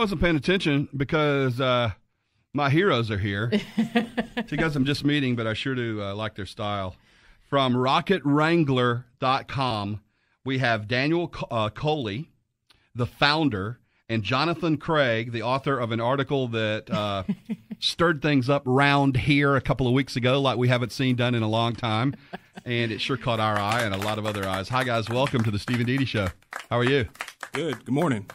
wasn't paying attention because uh, my heroes are here. Two guys I'm just meeting, but I sure do uh, like their style. From RocketWrangler.com, we have Daniel uh, Coley, the founder, and Jonathan Craig, the author of an article that uh, stirred things up round here a couple of weeks ago, like we haven't seen done in a long time. And it sure caught our eye and a lot of other eyes. Hi, guys. Welcome to the Steve and Dee Dee Show. How are you? Good. Good morning.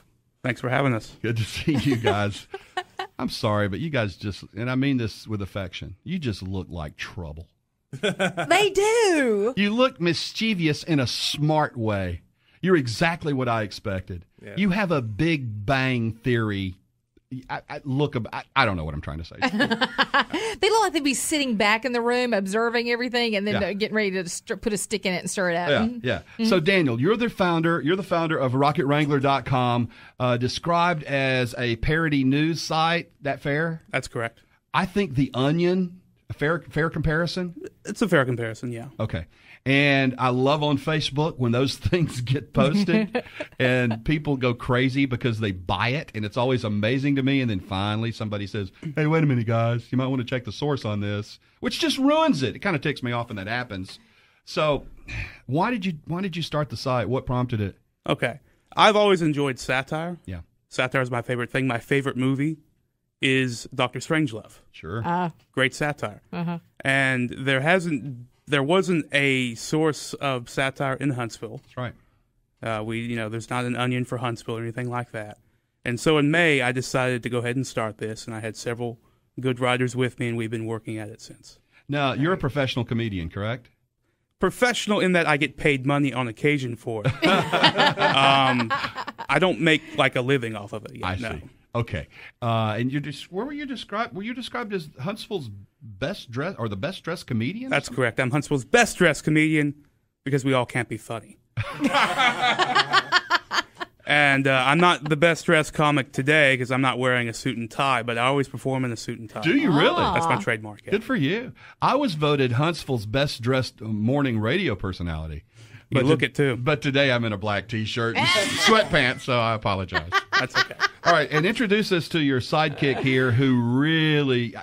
Thanks for having us. Good to see you guys. I'm sorry, but you guys just, and I mean this with affection, you just look like trouble. they do. You look mischievous in a smart way. You're exactly what I expected. Yeah. You have a big bang theory. I, I look, I, I don't know what I'm trying to say. They look like they'd be sitting back in the room observing everything and then Yeah. uh, getting ready to st- put a stick in it and stir it up. Yeah, Mhm. yeah. So Daniel, you're the founder. You're the founder of RocketWrangler.com, uh, described as a parody news site. That fair? That's correct. I think The Onion. A fair, fair comparison. It's a fair comparison, yeah. Okay. And I love on Facebook when those things get posted and people go crazy because they buy it. And it's always amazing to me. And then finally somebody says, Hey, wait a minute, guys. You might want to check the source on this, which just ruins it. It kind of ticks me off when that happens. So why did you why did you start the site? What prompted it? Okay. I've always enjoyed satire. Yeah. Satire is my favorite thing. My favorite movie is Doctor Strangelove. Sure. Uh, Great satire. uh-huh. And there hasn't there wasn't a source of satire in Huntsville. That's right. Uh, we, you know, there's not an onion for Huntsville or anything like that. And so in May, I decided to go ahead and start this, and I had several good writers with me, and we've been working at it since. Now you're a professional comedian, correct? Professional in that I get paid money on occasion for it. um, I don't make like a living off of it. Yet, I no. see. Okay. Uh, and you just where were you described? Were you described as Huntsville's best dress or the best dressed comedian? That's correct. I'm Huntsville's best dressed comedian because we all can't be funny. and uh, I'm not the best dressed comic today because I'm not wearing a suit and tie, but I always perform in a suit and tie. Do you really? That's my trademark. Yeah. Good for you. I was voted Huntsville's best dressed morning radio personality. You look it too. But today I'm in a black T-shirt and sweatpants, so I apologize. That's okay. All right, and introduce us to your sidekick here, who really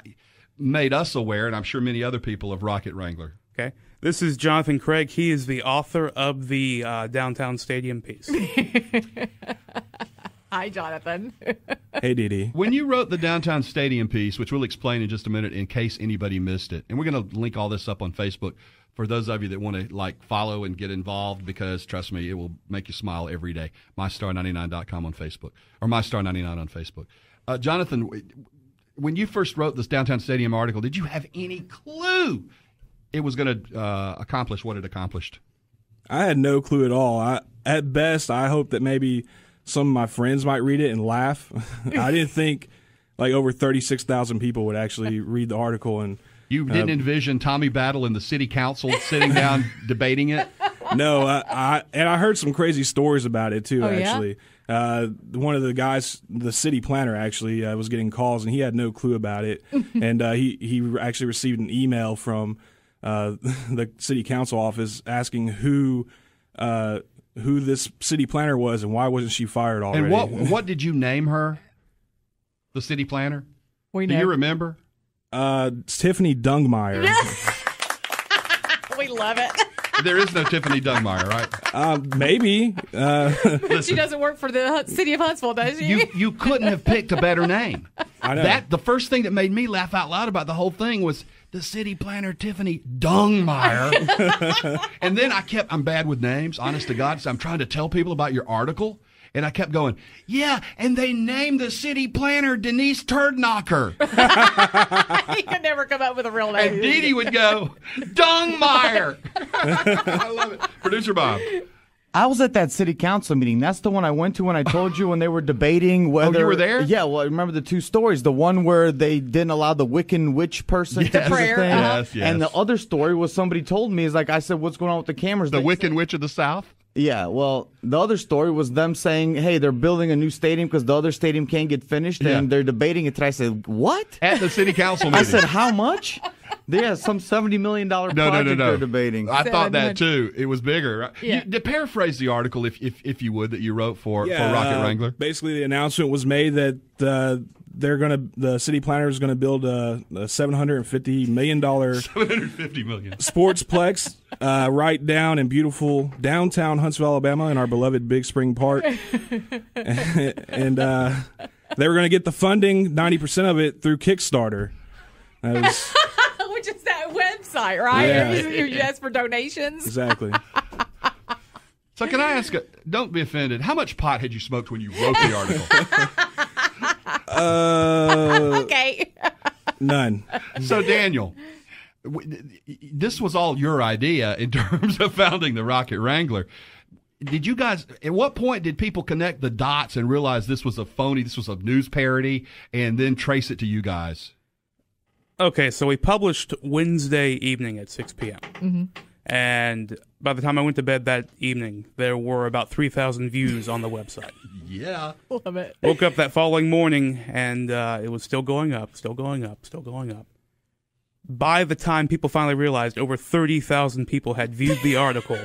made us aware, and I'm sure many other people of Rocket Wrangler. Okay. This is Jonathan Craig. He is the author of the uh, downtown stadium piece. Hi, Jonathan. Hey, Dee Dee. When you wrote the downtown stadium piece, which we'll explain in just a minute, in case anybody missed it, and we're going to link all this up on Facebook for those of you that want to like follow and get involved, because trust me, it will make you smile every day. MyStar99.com on Facebook or MyStar99 on Facebook. Uh, Jonathan, when you first wrote this downtown stadium article, did you have any clue it was going to uh, accomplish what it accomplished? I had no clue at all. I, at best, I hope that maybe some of my friends might read it and laugh. I didn't think like over 36,000 people would actually read the article. And You didn't envision Tommy Battle in the city council sitting down debating it? no, I, I and I heard some crazy stories about it too. Oh, yeah? actually, uh, one of the guys, the city planner, actually uh, was getting calls, and he had no clue about it. and uh, he he actually received an email from uh, the city council office asking who. Who this city planner was and why wasn't she fired already? And what what did you name her? The city planner? We Do know. you remember? Uh, Tiffany Dungmeyer. we love it. There is no Tiffany Dungmeyer, right? uh, maybe. Uh, she doesn't work for the city of Huntsville, does she? You you couldn't have picked a better name. I know. That the first thing that made me laugh out loud about the whole thing was the city planner Tiffany Dungmeyer. and then I kept I'm bad with names, honest to God. So I'm trying to tell people about your article. And I kept going, yeah, and they named the city planner Denise Turdknocker. he could never come up with a real name. Dee Dee would go, Dungmeyer. I love it. Producer Bob. I was at that city council meeting. That's the one I went to when I told you when they were debating whether Oh, you were there? Yeah, well, I remember the two stories. The one where they didn't allow the Wiccan witch person to Yes. do the Prayer, thing. uh-huh. Yes, yes. And the other story was somebody told me is like I said, what's going on with the cameras? The They- Wiccan Witch of the South. Yeah, well, the other story was them saying, "Hey, they're building a new stadium because the other stadium can't get finished, Yeah. and they're debating it." today. I said, "What?" At the city council meeting. I said, "How much?" Yeah, some seventy million dollar No, no, project no, no. they're debating. I thought that too. It was bigger. Right? Yeah. You, to paraphrase the article, if, if if you would, that you wrote for Yeah, for Rocket uh, Wrangler. Basically, the announcement was made that uh, they're going to the city planner is going to build a, a seven hundred and fifty million dollar Seven hundred fifty million. sportsplex uh, right down in beautiful downtown Huntsville, Alabama, in our beloved Big Spring Park. and uh, they were going to get the funding, ninety percent of it, through Kickstarter. That was Which is that website, right? Yeah. You, you ask for donations. exactly. So can I ask? A, don't be offended. How much pot had you smoked when you wrote the article? Uh, Okay. none. so Daniel, this was all your idea in terms of founding the Rocket Wrangler. Did you guys? At what point did people connect the dots and realize this was a phony? This was a news parody, and then trace it to you guys? Okay, so we published Wednesday evening at 6 p.m. And by the time I went to bed that evening, there were about 3,000 views on the website. Yeah. Love it. Woke up that following morning and uh, it was still going up, still going up, still going up. By the time people finally realized, over 30,000 people had viewed the article.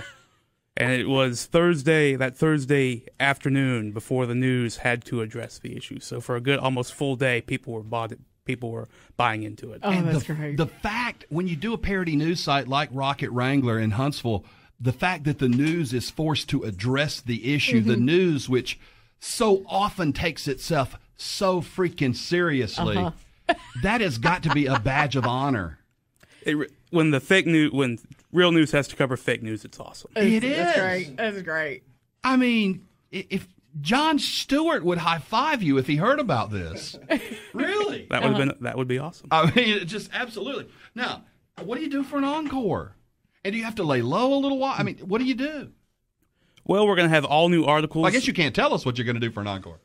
And it was Thursday, that Thursday afternoon before the news had to address the issue. So for a good almost full day, people were bought it, people were buying into it. Oh, And that's the, great. the fact when you do a parody news site like Rocket Wrangler in Huntsville, the fact that the news is forced to address the issue, the mm-hmm. news which so often takes itself so freaking seriously, uh-huh. that has got to be a badge of honor. it, when the fake news, when real news has to cover fake news, it's awesome. It is. That's great. That's great. I mean, if Jon Stewart would high five you if he heard about this, really? That would have been that would be awesome. I mean, just absolutely. Now, what do you do for an encore? And do you have to lay low a little while? I mean, what do you do? Well, we're going to have all new articles. Well, I guess you can't tell us what you're going to do for an encore.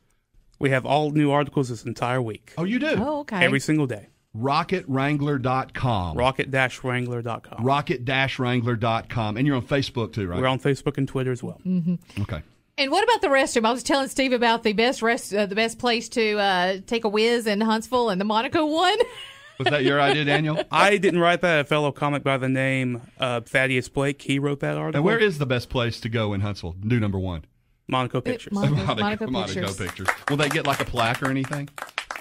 we have all new articles this entire week, Oh, you do? Oh, okay. every single day. RocketWrangler.com. Rocket-wrangler.com. Rocket-Wrangler.com. And you're on Facebook too, right? We're on Facebook and Twitter as well. Mm-hmm. Okay. And what about the restroom? I was telling Steve about the best rest, uh, the best place to uh, take a whiz in Huntsville and the Monaco one. Was that your idea, Daniel? I didn't write that. A fellow comic by the name uh, Thaddeus Blake, he wrote that article. And where is the best place to go in Huntsville? Do number one. Monaco Pictures? Monaco, Monaco, Monaco Pictures. Pictures. Will they get like a plaque or anything?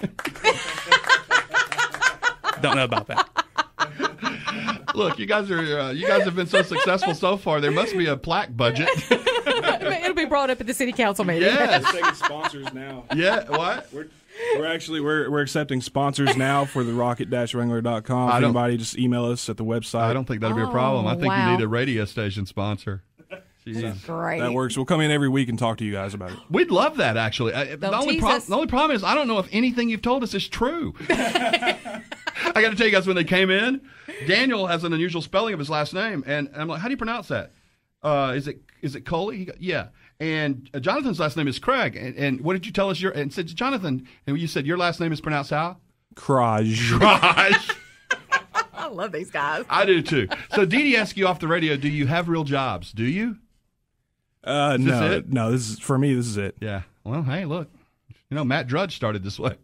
Don't know about that. Look, you guys are uh, you guys have been so successful so far. There must be a plaque budget. It'll be brought up at the city council meeting. yes. taking sponsors now. Yeah. What? We're, we're actually we're we're accepting sponsors now for the rocket-wrangler.com. If anybody just email us at the website. I don't think that'll be a problem. I Oh, think wow. you need a radio station sponsor. Jeez. Great. that works. We'll come in every week and talk to you guys about it. We'd love that, actually. Uh, the, Don't only tease prob- us. the only problem is I don't know if anything you've told us is true. I got to tell you guys, when they came in, Daniel has an unusual spelling of his last name, and I'm like, "How do you pronounce that? Uh, is it is it Coley?" He go, "Yeah." And uh, Jonathan's last name is Craig. And, and what did you tell us? Your and said Jonathan, and you said your last name is pronounced how? Craj. Gosh, I love these guys. I do too. So Dee Dee asked you off the radio, "Do you have real jobs? Do you?" Uh, this no, it? no. This is for me. This is it. Yeah. Well, hey, look, you know Matt Drudge started this way.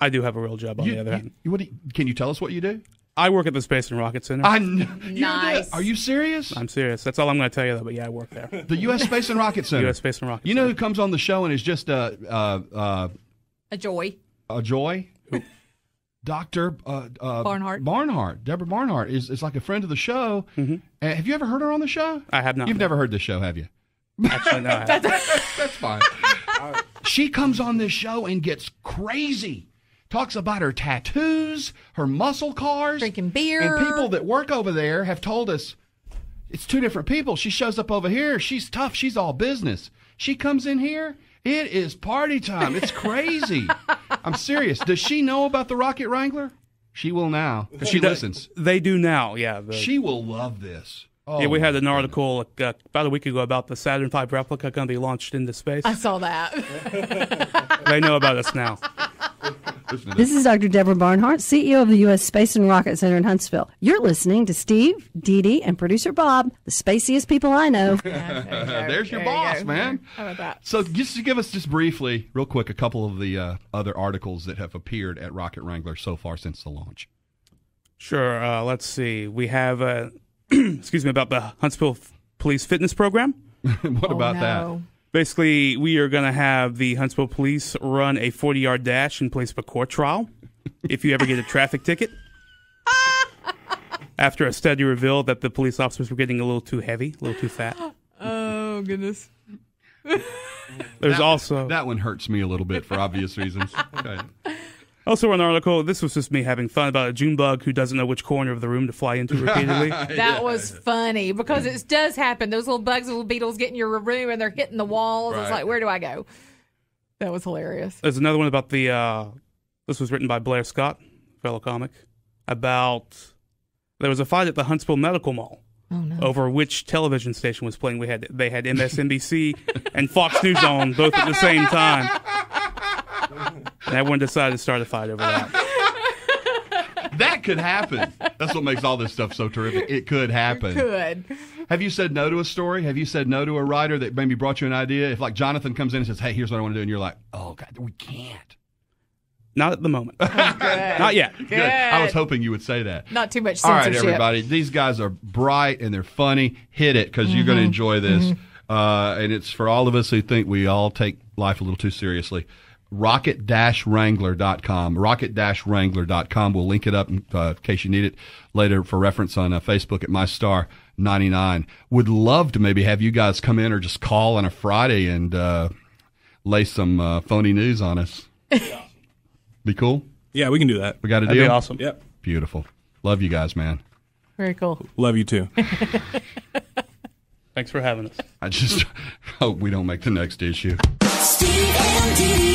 I do have a real job on You- the other you- hand. what do you- can you tell us what you do? I work at the Space and Rocket Center. I kn- you Nice. did? Are you serious? I'm serious. That's all I'm going to tell you, though. But yeah, I work there. The U.S. Space and Rocket Center. U.S. Space and Rocket You know who comes on the show and is just a uh, uh, A joy. a joy? Doctor uh, uh, Barnhart. Barnhart. Deborah Barnhart is, is like a friend of the show. Uh, have you ever heard her on the show? I have not. You've never heard this show, have you? Actually, no. I haven't. That's fine. she comes on this show and gets crazy. Talks about her tattoos, her muscle cars, Drinking beer. And people that work over there have told us it's two different people. She shows up over here. She's tough. She's all business. She comes in here. It is party time. It's crazy. I'm serious. Does she know about the Rocket Wrangler? She will now. 'cause She does- listens. They do now. Yeah. The, She will love this. Oh, yeah, we had an article uh, about a week ago about the Saturn V replica going to be launched into space. I saw that. they know about us now. Listen to This is Dr. Deborah Barnhart, CEO of the U.S. Space and Rocket Center in Huntsville. You're listening to Steve, Dee Dee, and producer Bob, the spaciest people I know. There's your There boss, go. man. How about that? So, just to give us just briefly, real quick, a couple of the uh, other articles that have appeared at Rocket Wrangler so far since the launch. Sure. Uh, let's see. We have, uh, excuse me, about the Huntsville Police Fitness Program. what Oh, about no. Basically, we are going to have the Huntsville Police run a 40 yard dash in place of a court trial if you ever get a traffic ticket. After a study revealed that the police officers were getting a little too heavy, a little too fat. Oh goodness. There's also that? That one hurts me a little bit for obvious reasons. Okay. Also an article. This was just me having fun about a June bug who doesn't know which corner of the room to fly into repeatedly. That was funny because it does happen. Those little bugs, little beetles get in your room and they're hitting the walls. It's Right. like, where do I go? That was hilarious. There's another one about the. Uh, this was written by Blair Scott, fellow comic, about there was a fight at the Huntsville Medical Mall Oh no. over which television station was playing. We had they had MSNBC and Fox News on both at the same time, and everyone decided to start a fight over that. That could happen. That's what makes all this stuff so terrific. It could happen. Good. Have you said no to a story? Have you said no to a writer that maybe brought you an idea? If like Jonathan comes in and says, "Hey, here's what I want to do," and you're like, "Oh God, we can't." Not at the moment. Not yet. Good. I was hoping you would say that. Not too much All right, everybody. These guys are bright and they're funny. Hit it because you're going to enjoy this. Uh, and it's for all of us who think we all take life a little too seriously. Rocket-Wrangler.com. Rocket-Wrangler.com. We'll link it up in, uh, in case you need it later for reference on uh, Facebook at MyStar99. Would love to maybe have you guys come in or just call on a Friday and uh, lay some uh, phony news on us. Be cool? Yeah, we can do that. We got a That'd deal? be awesome. Yep. Beautiful. Love you guys, man. Very cool. Love you too. Thanks for having us. I just hope we don't make the next issue. Steve and Dee